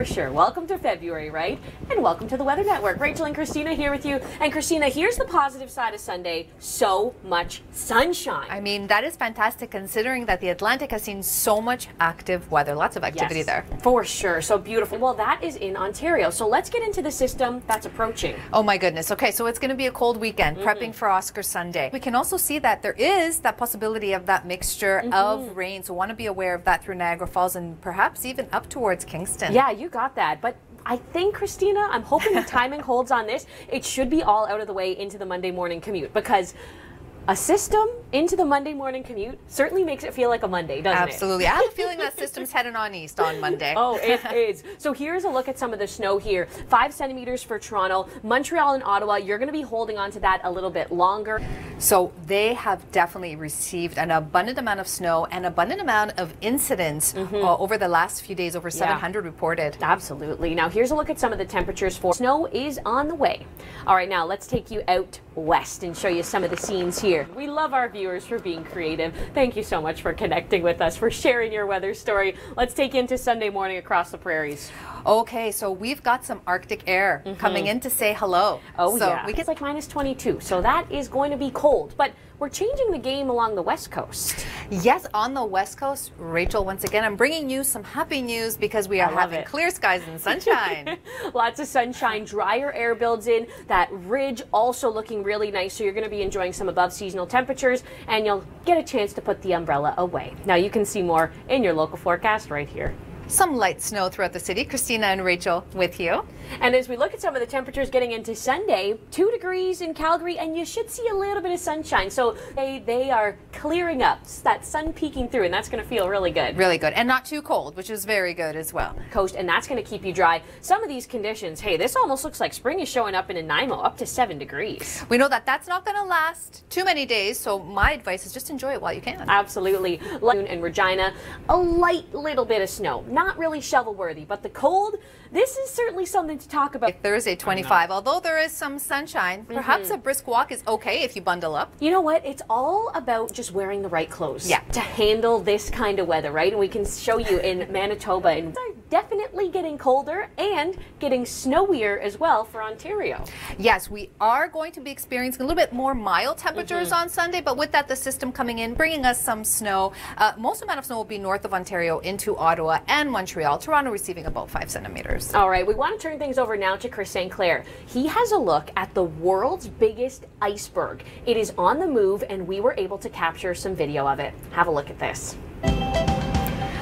For sure. Welcome to February, right? And welcome to the Weather Network. Rachel and Christina here with you. And Christina, here's the positive side of Sunday so much sunshine. I mean, that is fantastic considering that the Atlantic has seen so much active weather. Lots of activity Yes, there. For sure. So beautiful. Well, that is in Ontario. So let's get into the system that's approaching. Oh my goodness. Okay, so it's going to be a cold weekend, Mm-hmm. prepping for Oscar Sunday. We can also see that there is that possibility of that mixture Mm-hmm. of rain. So want to be aware of that through Niagara Falls and perhaps even up towards Kingston. Yeah, you got that. But I think, Christina, I'm hoping the timing holds on this. It should be all out of the way into the Monday morning commute because a system into the Monday morning commute certainly makes it feel like a Monday, doesn't it? Absolutely. I have a feeling that system's heading on east on Monday. Oh, it is. So here's a look at some of the snow here. Five centimeters for Toronto. Montreal and Ottawa, you're going to be holding on to that a little bit longer. So they have definitely received an abundant amount of snow and abundant amount of incidents uh, over the last few days, over 700 reported. Absolutely. Now here's a look at some of the temperatures for snow is on the way. All right, now let's take you out west and show you some of the scenes here. We love our viewers for being creative. Thank you so much for connecting with us, for sharing your weather story. Let's take you into Sunday morning across the prairies. Okay, so we've got some Arctic air mm-hmm. coming in to say hello. Oh so yeah, we it's can like minus 22, so that is going to be cold. But we're changing the game along the west coast. Yes, on the West Coast, Rachel, once again, I'm bringing you some happy news because we are having it. clear skies and sunshine. Lots of sunshine, drier air builds in. That ridge also looking really nice, so you're going to be enjoying some above seasonal temperatures and you'll get a chance to put the umbrella away. Now you can see more in your local forecast right here. Some light snow throughout the city. Christina and Rachel with you. And as we look at some of the temperatures getting into Sunday, two degrees in Calgary, and you should see a little bit of sunshine. So they, they are clearing up, that sun peeking through, and that's going to feel really good. Really good. And not too cold, which is very good as well. coast, and that's going to keep you dry. Some of these conditions, hey, this almost looks like spring is showing up in Nanaimo, up to seven degrees. We know that that's not going to last too many days, so my advice is just enjoy it while you can. Absolutely. Loon and Regina, a light little bit of snow. Not really shovel worthy, but the cold, this is certainly something to talk about. Thursday 25, although there is some sunshine, mm-hmm. perhaps a brisk walk is okay if you bundle up. You know what? It's all about just wearing the right clothes Yeah. to handle this kind of weather, right? And we can show you in Manitoba, and they're definitely getting colder and getting snowier as well for Ontario. Yes, we are going to be experiencing a little bit more mild temperatures on Sunday, but with that, the system coming in, bringing us some snow. Uh, most amount of snow will be north of Ontario into Ottawa and Montreal. Toronto receiving about five centimeters. All right, we want to turn things over now to Chris St. Clair. He has a look at the world's biggest iceberg. It is on the move, and we were able to capture some video of it. Have a look at this.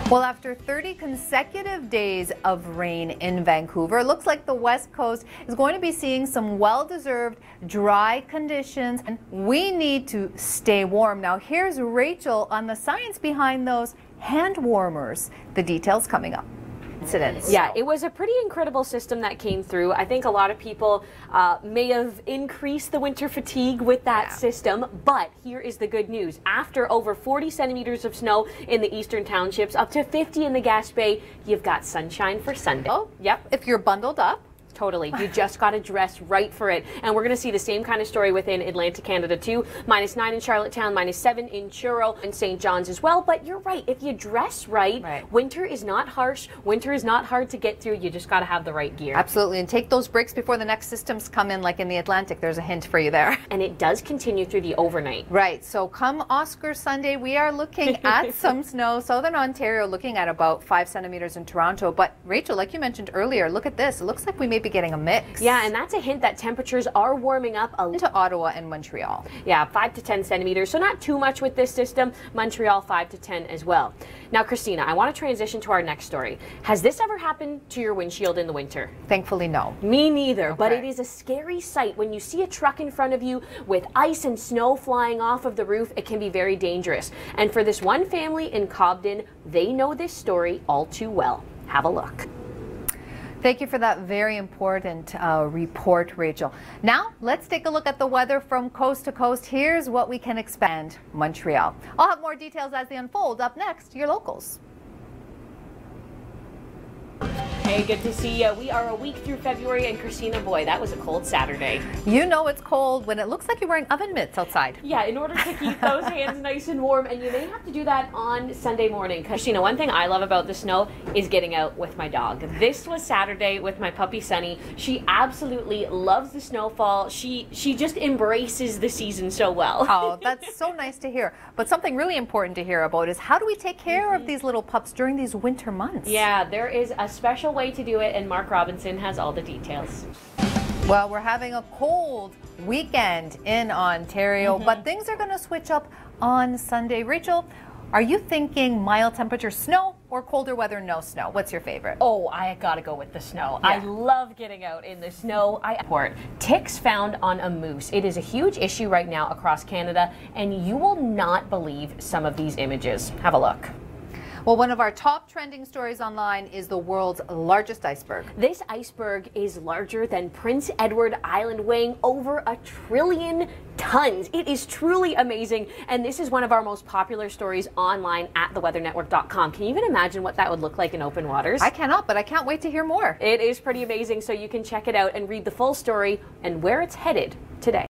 Well, after 30 consecutive days of rain in Vancouver, it looks like the West Coast is going to be seeing some well deserved dry conditions. And we need to stay warm. Now, here's Rachel on the science behind those hand warmers. The details coming up. Incidents. Yeah, it was a pretty incredible system that came through. I think a lot of people uh, may have increased the winter fatigue with that Yeah. system, but here is the good news. After over 40 centimeters of snow in the eastern townships, up to 50 in the Gaspé, you've got sunshine for Sunday. Oh, yep. If you're bundled up, Totally. You just got to dress right for it. And we're going to see the same kind of story within Atlantic Canada, too. Minus nine in Charlottetown, minus seven in Truro and St. John's as well. But you're right. If you dress right, Right. winter is not harsh. Winter is not hard to get through. You just got to have the right gear. absolutely. And take those breaks before the next systems come in, like in the Atlantic. There's a hint for you there. And it does continue through the overnight. Right. So come Oscar Sunday, we are looking at some snow. Southern Ontario looking at about five centimeters in Toronto. But Rachel, like you mentioned earlier, look at this. It looks like we may be getting a mix. Yeah, and that's a hint that temperatures are warming up a little. Into Ottawa and Montreal. Yeah, 5 to 10 centimeters. So not too much with this system. Montreal 5 to 10 as well. Now, Christina, I want to transition to our next story. Has this ever happened to your windshield in the winter? Thankfully, no. Me neither, but it is a scary sight when you see a truck in front of you with ice and snow flying off of the roof. It can be very dangerous. And for this one family in Cobden, they know this story all too well. Have a look. Thank you for that very important uh, report, Rachel. Now, let's take a look at the weather from coast to coast. Here's what we can expand Montreal. I'll have more details as they unfold. Up next, your locals. Hey good to see you. We are a week through February, and Christina, boy, that was a cold Saturday. You know it's cold when it looks like you're wearing oven mitts outside. Yeah, in order to keep those hands nice and warm, and you may have to do that on Sunday morning. Christina, one thing I love about the snow is getting out with my dog. This was Saturday with my puppy Sunny. She absolutely loves the snowfall. She she just embraces the season so well. Oh, that's so nice to hear. But something really important to hear about is how do we take care of mm-hmm. these little pups during these winter months? Yeah, there is a special way to do it, and Mark Robinson has all the details. Well, we're having a cold weekend in Ontario, mm-hmm. but things are going to switch up on Sunday. Rachel, are you thinking mild temperature snow or colder weather no snow? What's your favorite? Oh, I gotta go with the snow. I love getting out in the snow. I report ticks found on a moose. It is a huge issue right now across Canada, and you will not believe some of these images. Have a look. Well, one of our top trending stories online is the world's largest iceberg. This iceberg is larger than Prince Edward Island, weighing over a trillion tons. It is truly amazing, and this is one of our most popular stories online at theweathernetwork.com. Can you even imagine what that would look like in open waters? I cannot, but I can't wait to hear more. It is pretty amazing, so you can check it out and read the full story and where it's headed today.